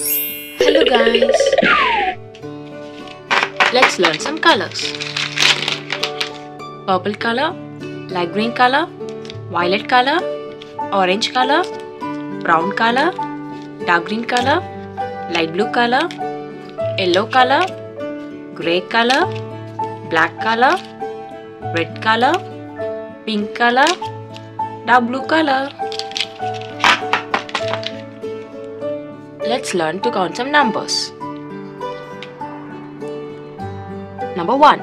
Hello guys. Let's learn some colors. Purple color, light green color, violet color, orange color, brown color, dark green color, light blue color, yellow color, grey color, black color, red color, pink color, dark blue color. Let's learn to count some numbers. Number 1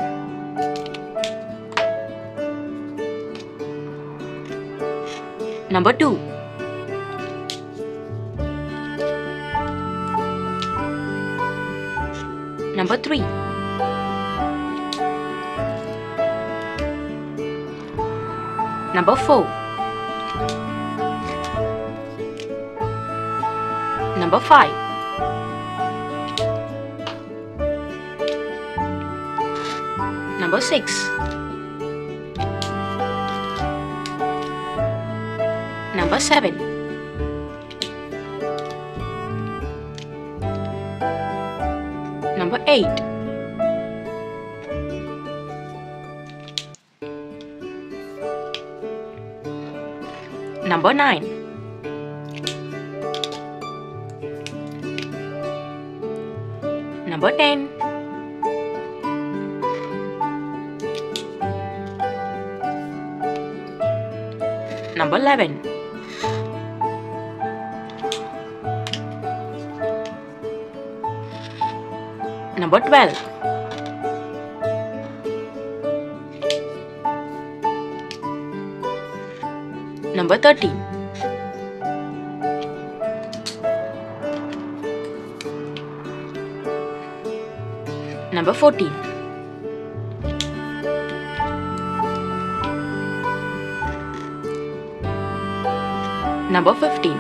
Number 2 Number 3 Number 4 Number 5 Number 6 Number 7 Number 8 Number 9 Number 10 Number 11 Number 12 Number 13 Number 14 Number 15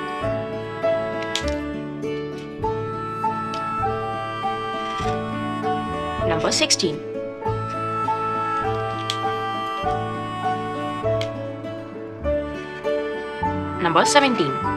Number 16 Number 17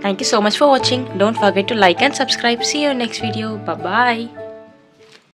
Thank you so much for watching. Don't forget to like and subscribe. See you in next video. Bye-bye.